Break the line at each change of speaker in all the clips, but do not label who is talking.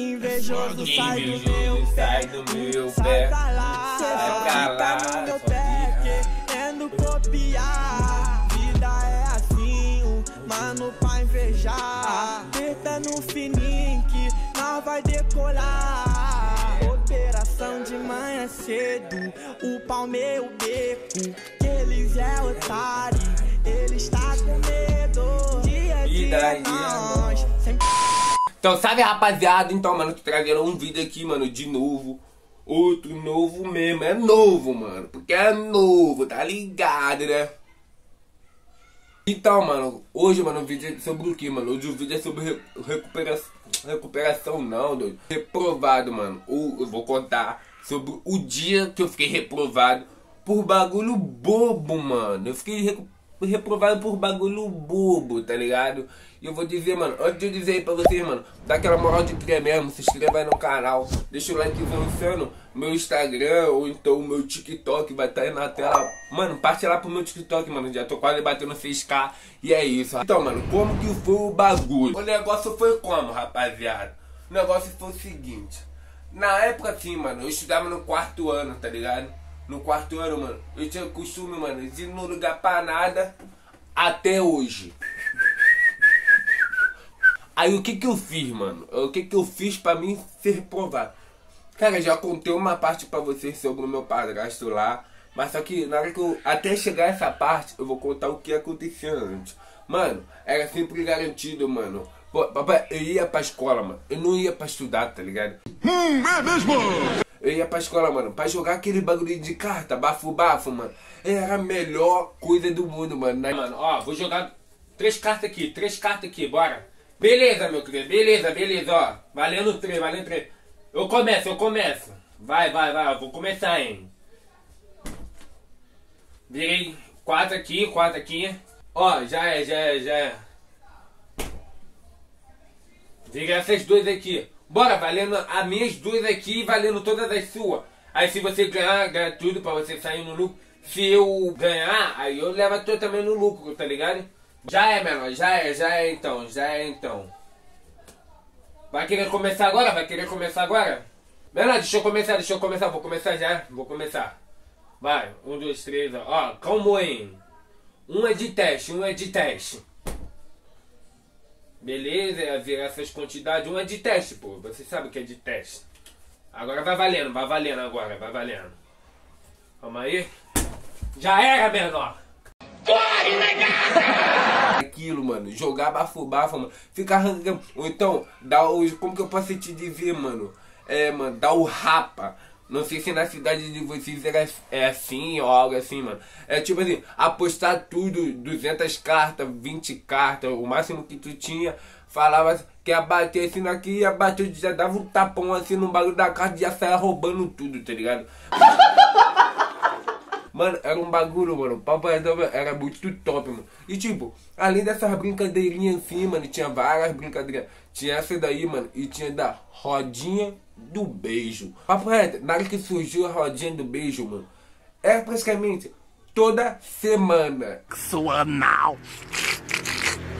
Invejoso sai do meu
sai do meu pé. Sai pra
no meu pé Querendo copiar. Vida é assim, mano pra invejar. Aperta no fininho que nós vai decolar. Operação de manhã cedo O palmeiro beco Que eles é otário. Eles tá com medo. Dia a
E
dia nós sempre
Então, sabe, rapaziada? Então, mano, trazendo um vídeo aqui, mano, de novo. Outro novo mesmo. É novo, mano. Porque é novo, tá ligado, né? Então, mano, hoje, mano, o vídeo é sobre o que, mano? Hoje o vídeo é sobre re- recuperação. Recuperação não, doido. Reprovado, mano. Ou eu vou contar sobre o dia que eu fiquei reprovado por bagulho bobo, mano. Eu fiquei recu- reprovado por bagulho bobo, tá ligado? E eu vou dizer, mano, antes de eu dizer aí pra vocês, mano, dá aquela moral de crer mesmo, se inscreva aí no canal, deixa o likezão insano, meu Instagram ou então o meu TikTok vai estar aí na tela. Mano, parte lá pro meu TikTok, mano, já tô quase batendo 6k e é isso. Então, mano, como que foi o bagulho? O negócio foi como, rapaziada? O negócio foi o seguinte, na época assim, mano, eu estudava no quarto ano, tá ligado? No quarto ano, mano, eu tinha costume, mano, de não ligar pra nada até hoje. Aí o que que eu fiz, mano? O que que eu fiz pra mim ser reprovado? Cara, já contei uma parte pra vocês sobre o meu padrasto lá. Mas só que na hora que eu. Até chegar essa parte, eu vou contar o que aconteceu antes. Mano, era sempre garantido, mano. Pô, papai, eu ia pra escola, mano. Eu não ia pra estudar, tá ligado?
Hum, é mesmo?
Eu ia pra escola, mano, pra jogar aquele bagulho de carta, bafo-bafo, mano. Era a melhor coisa do mundo, mano. Mano, ó, vou jogar três cartas aqui, três cartas aqui, bora. Beleza, meu querido, beleza, beleza, ó. Valendo três, valendo três. Eu começo, eu começo. Vai, vai, vai, eu vou começar, hein. Virei quatro aqui, quatro aqui. Ó, já é, já é, já é. Virei essas duas aqui. Bora, valendo as minhas duas aqui e valendo todas as suas. Aí se você ganhar, ganha tudo pra você sair no lucro. Se eu ganhar, aí eu levo a tua também no lucro, tá ligado? Já é, menor, já é, já é então, já é então. Vai querer começar agora? Vai querer começar agora? Menor, deixa eu começar, deixa eu começar, vou começar já, vou começar. Vai, um, dois, três, ó. Calma aí. Um é de teste, um é de teste. Beleza, é ver essas quantidades. Um é de teste, pô. Você sabe que é de teste. Agora vai valendo, vai valendo agora, vai valendo. Calma aí. Já era, menor. Aquilo, mano. Jogar bafo-bafo, mano. Ficar arrancando. Ou então, dar os. Como que eu posso te dizer, mano? É, mano, dar o rapa. Não sei se na cidade de vocês era, é assim ou algo assim, mano. É tipo assim, apostar tudo, 200 cartas, 20 cartas, o máximo que tu tinha. Falava que ia bater assim daqui, ia bater, já dava um tapão assim no bagulho da carta e já saia roubando tudo, tá ligado? Mano, era um bagulho, mano. O papo redondo era muito top, mano. E tipo, além dessas brincadeirinhas assim, mano, tinha várias brincadeiras. Tinha essa daí, mano, e tinha da rodinha do beijo. Papo reto, na hora que surgiu a rodinha do beijo, mano, era praticamente toda semana.
Sua anal.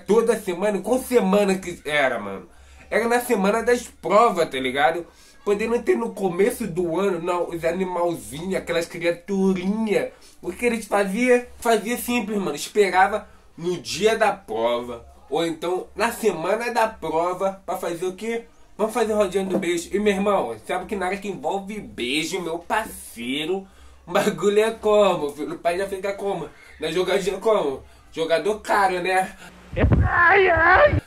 Toda semana, com semana que era, mano. Era na semana das provas, tá ligado? Podendo ter no começo do ano, não, os animalzinhos, aquelas criaturinhas. O que eles faziam? Fazia simples, mano. Esperava no dia da prova. Ou então na semana da prova pra fazer o quê? Vamos fazer rodinha do beijo. E meu irmão, sabe que na hora que envolve beijo, meu parceiro, o bagulho é como? filho? O pai já fica como? Na jogadinha como? Jogador caro, né?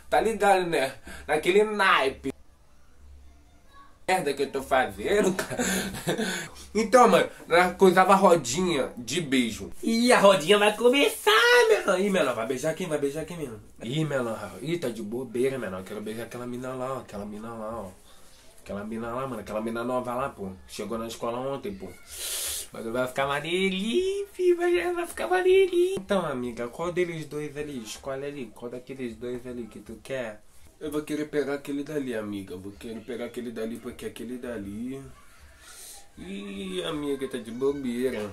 Tá ligado, né? Naquele naipe. Merda que eu tô fazendo, cara. Então, mano, nós coisava rodinha de beijo. Ih, a rodinha vai começar, menor. Ih, menor, vai beijar quem? Vai beijar quem, menor? Ih, menor. Ih, tá de bobeira, menor. Quero beijar aquela mina lá, ó. Aquela mina lá, ó. Aquela mina lá, mano. Aquela mina nova lá, pô. Chegou na escola ontem, pô. Mas vai ficar maneirinho, filho. Vai vai ficar maneirinho. Então, amiga, qual deles dois ali? Escolhe ali. Qual daqueles dois ali que tu quer? Eu vou querer pegar aquele dali, amiga. Vou querer pegar aquele dali porque aquele dali. Ih, amiga, tá de bobeira.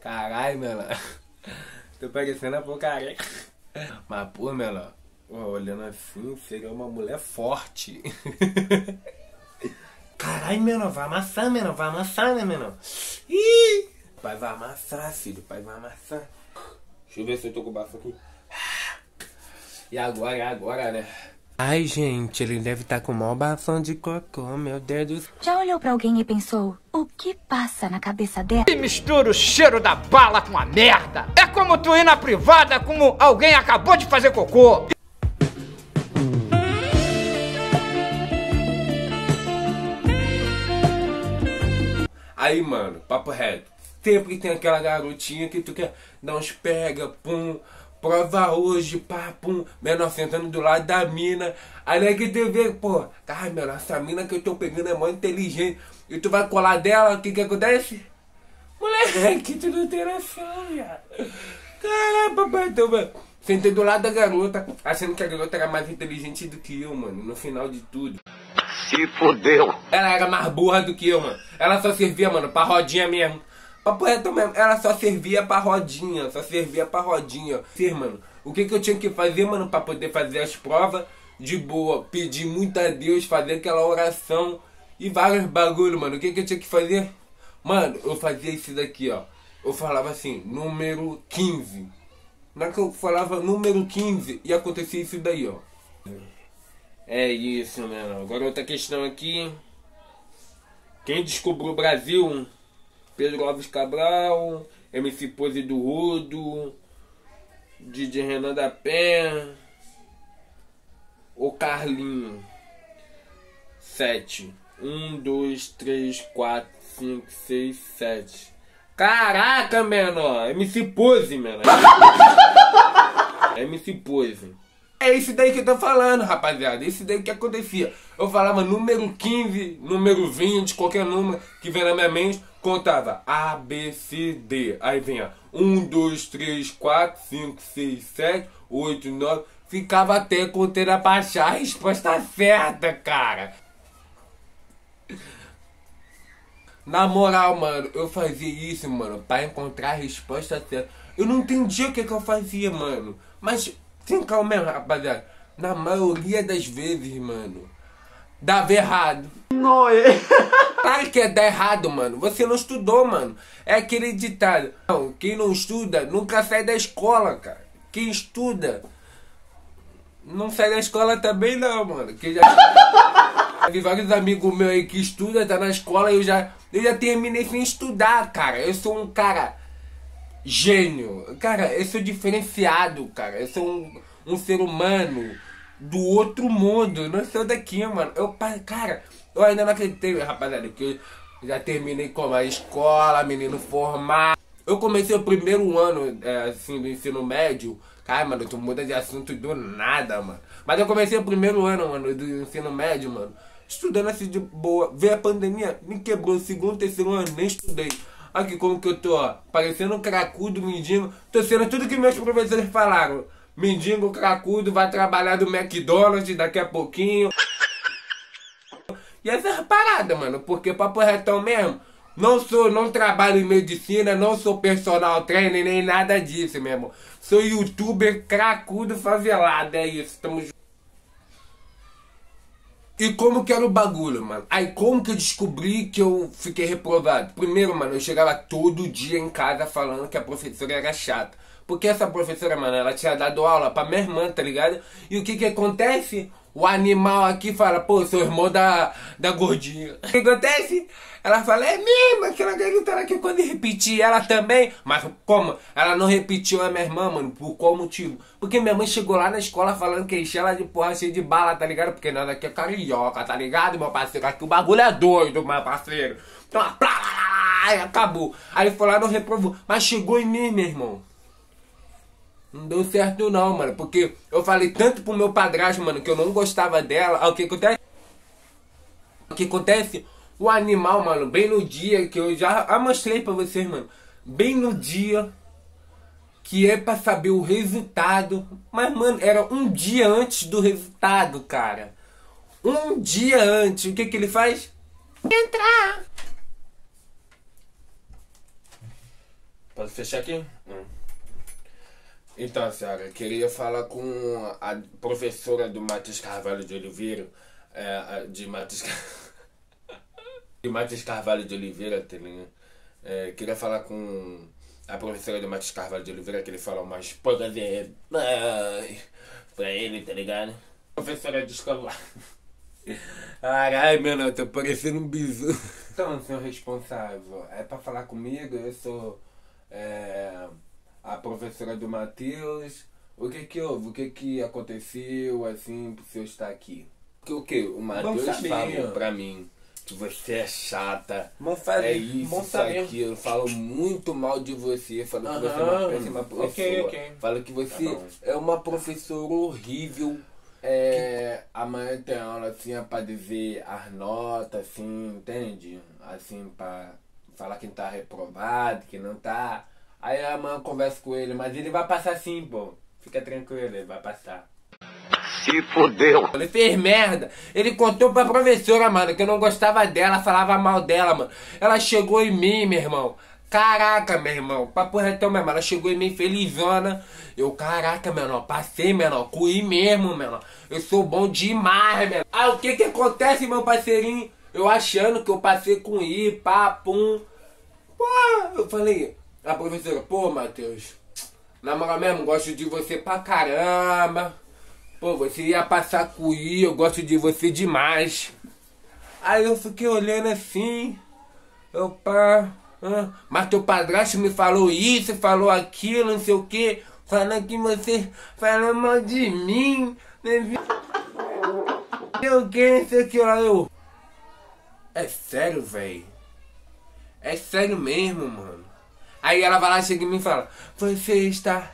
Caralho, Mela. Tô parecendo a porcaria. Mas, pô, Mela, ó, olhando assim, seria uma mulher forte. Vai, menor, vai amassar, menor, vai amassar, né, menor? Ih! Pai vai amassar, filho, pai vai amassar. Deixa eu ver se eu tô com o bafo aqui. E agora, é agora, né? Ai, gente, ele deve estar tá com o maior bafão de cocô, meu Deus do céu.
Já olhou pra alguém e pensou, o que passa na cabeça dela?
E mistura o cheiro da bala com a merda. É como tu ir na privada como alguém acabou de fazer cocô.
Aí, mano, papo reto. Sempre tem aquela garotinha que tu quer dar uns pega, pum, prova hoje, pá, pum, menor sentando do lado da mina. Aí é que tu vê, pô, ai, menor, essa mina que eu tô pegando é mó inteligente. E tu vai colar dela, o que que acontece? Moleque, tu não tem noção, viado. Caralho, papai, então, mano. Sentei do lado da garota, achando que a garota era mais inteligente do que eu, mano, no final de tudo.
Se fodeu.
Ela era mais burra do que eu, mano. Ela só servia, mano, pra rodinha mesmo. Papo reto mesmo, ela só servia pra rodinha, só servia pra rodinha. Sim, mano, o que que eu tinha que fazer, mano, pra poder fazer as provas de boa? Pedir muito a Deus, fazer aquela oração e vários bagulho, mano. O que que eu tinha que fazer? Mano, eu fazia isso daqui, ó. Eu falava assim, número 15. Na que eu falava número 15 e acontecia isso daí, ó. É isso, mano. Agora outra questão aqui. Quem descobriu o Brasil? Pedro Alves Cabral, MC Pose do Rudo, DJ Renan da Penha, o Carlinho. 7. 1, 2, 3, 4, 5, 6, 7. Caraca, menor! MC Pose, menor! MC Pose. É isso daí que eu tô falando, rapaziada. Isso daí que acontecia. Eu falava número 15, número 20, qualquer número que vem na minha mente, contava A, B, C, D. Aí vinha 1, 2, 3, 4, 5, 6, 7, 8, 9. Ficava até contando a baixar a resposta certa, cara. Na moral, mano, eu fazia isso, mano, pra encontrar a resposta certa. Eu não entendia o que, que eu fazia, mano. Mas Sim, calma rapaziada. Na maioria das vezes, mano, dava errado.
Noé.
Claro que é errado, mano. Você não estudou, mano. É aquele ditado. Não, quem não estuda nunca sai da escola, cara. Quem estuda não sai da escola também não, mano. Que já vi vários amigos meus aí que estudam, tá na escola e eu já, eu já terminei sem estudar, cara. Eu sou um cara gênio. Cara, eu sou diferenciado, cara. Eu sou um, um ser humano do outro mundo. Não sou daqui, mano. Eu, cara, eu ainda não acreditei, rapaziada, que eu já terminei com a escola, menino formado. Eu comecei o primeiro ano, é, assim, do ensino médio. Cara, mano, tu muda de assunto do nada, mano. Mas eu comecei o primeiro ano, mano, do ensino médio, mano. Estudando assim de boa. Veio a pandemia, me quebrou. Segundo, terceiro ano, nem estudei. Aqui como que eu tô, ó. Parecendo um cracudo, mendigo. Tô sendo tudo que meus professores falaram. Mendigo, cracudo, vai trabalhar do McDonald's daqui a pouquinho. E essa parada, mano. Porque papo retão mesmo. Não sou, não trabalho em medicina, não sou personal trainer, nem nada disso, meu irmão. Sou youtuber cracudo favelado, é isso. Tamo junto. E como que era o bagulho, mano? Aí como que eu descobri que eu fiquei reprovado? Primeiro, mano, eu chegava todo dia em casa falando que a professora era chata. Porque essa professora, mano, ela tinha dado aula pra minha irmã, tá ligado? E o que que acontece? O animal aqui fala, pô, sou irmão da, da gordinha. O que acontece? Ela fala, é mesmo, aquela garota lá que quando repetir ela também. Mas como? Ela não repetiu a minha irmã, mano. Por qual motivo? Porque minha mãe chegou lá na escola falando que encheu ela de porra cheia de bala, tá ligado? Porque nada aqui é carioca, tá ligado, meu parceiro? Aqui o bagulho é doido, meu parceiro. Então, plá, lá, lá, lá, acabou. Aí foi lá, não reprovou. Mas chegou em mim, meu irmão. Não deu certo não, mano. Porque eu falei tanto pro meu padrasto, mano, que eu não gostava dela. Ah, o que acontece? O que acontece? O animal, mano, bem no dia que eu já mostrei pra vocês, mano. Bem no dia que é pra saber o resultado. Mas, mano, era um dia antes do resultado, cara. Um dia antes. O que que ele faz? Entrar. Posso fechar aqui? Hum. Então, senhora, queria falar com a professora do Matheus Carvalho de Oliveira, é, de Matheus Carvalho. E Matheus Carvalho de Oliveira, tá ligado? É, queria falar com a professora do Matheus Carvalho de Oliveira, que ele fala umas poucas pra ele, tá ligado? Professora de escolar. Caralho, mano, eu tô parecendo um bizu. Então, senhor responsável, é pra falar comigo? Eu sou é, professora do Matheus. O que que houve? O que que aconteceu, assim, pro senhor estar aqui? Que o que? O Matheus falou pra mim que você é chata.
saber,
é isso, isso aquilo. Falo muito mal de você. Falo que você é uma péssima professora. Okay, okay. Falo que você tá é uma professora horrível. É, amanhã tem aula assim é pra dizer as notas, assim, entende? Assim, pra falar quem tá reprovado, que não tá. Aí amanhã eu converso com ele, mas ele vai passar sim, pô. Fica tranquilo, ele vai passar.
Se fudeu.
Ele fez merda. Ele contou pra professora, mano, que eu não gostava dela, falava mal dela, mano. Ela chegou em mim, meu irmão. Caraca, meu irmão, papo retão mesmo, ela chegou em mim felizona. Eu, caraca, meu irmão, passei, meu irmão, cuí mesmo, meu irmão. Eu sou bom demais, meu irmão. Ah, o que que acontece, meu parceirinho? Eu achando que eu passei com I, papum. Pô, eu falei, a professora, pô, Matheus, na moral mesmo, gosto de você pra caramba. Pô, você ia passar I, eu gosto de você demais. Aí eu fiquei olhando assim, eu pá. Ah, mas teu padrasto me falou isso, falou aquilo, não sei o que, falando que você falou mal de mim, né? Eu que, não sei o que lá, eu. É sério, velho. É sério mesmo, mano. Aí ela vai lá, chega em mim e fala: Você está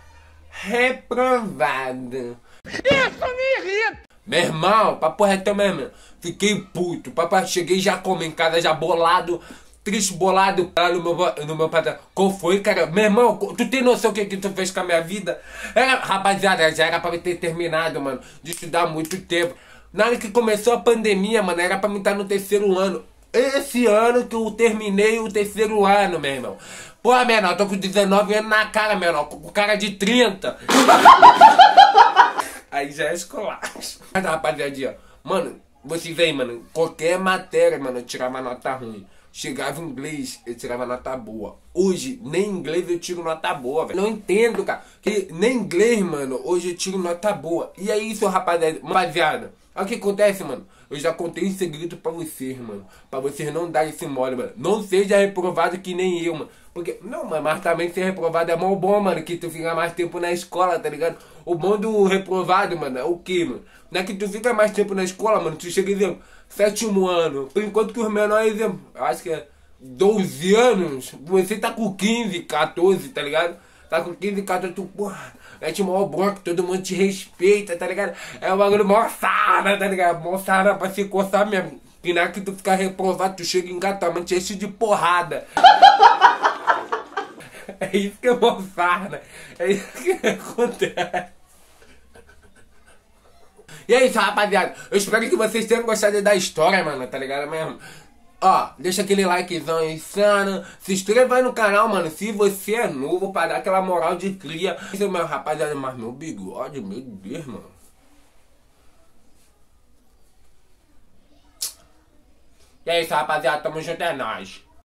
reprovado.
Isso me irrita!
Meu irmão, papo reto mesmo. Fiquei puto. Papai, cheguei já como em casa, já bolado triste, bolado lá no meu, no meu patrão. Qual foi, cara? Meu irmão, tu tem noção do que, que tu fez com a minha vida? Era, rapaziada, já era pra ter terminado, mano, de estudar muito tempo. Na hora que começou a pandemia, mano, era pra mim estar no terceiro ano. Esse ano que eu terminei o terceiro ano, meu irmão. Pô, menor, tô com 19 anos na cara, menor, com cara de 30. Aí já é escolar. Mas, rapaziada, mano, você vem, mano, qualquer matéria, mano, eu tirava nota ruim. Chegava em inglês, eu tirava nota boa. Hoje, nem inglês eu tiro nota boa, velho. Não entendo, cara. Que nem inglês, mano, hoje eu tiro nota boa. E é isso, rapaziada. Rapaziada, olha o que acontece, mano. Eu já contei um segredo pra vocês, mano. Pra vocês não darem esse mole, mano. Não seja reprovado que nem eu, mano. Porque, não, mas também ser reprovado é mó bom, mano. Que tu fica mais tempo na escola, tá ligado? O bom do reprovado, mano, é o que, mano? Não é que tu fica mais tempo na escola, mano. Tu chega e diz, sétimo ano. Por enquanto que os menores, eu acho que é 12 anos, você tá com 15, 14, tá ligado? Tá com 15, 14, tu, porra, mete maior bronca, todo mundo te respeita, tá ligado? É o bagulho moçada, tá ligado? Moçada pra se coçar mesmo. Que é que tu ficar reprovado, tu chega em engatamento enche de porrada. é isso que é moçada. É isso que acontece. E é isso, rapaziada. Eu espero que vocês tenham gostado da história, mano, tá ligado mesmo? Ó, deixa aquele likezão insano. Se inscreva aí no canal, mano. Se você é novo, pra dar aquela moral de cria. Esse é meu rapaziada, mas meu bigode, meu Deus, mano. E é isso, rapaziada. Tamo junto, é nóis.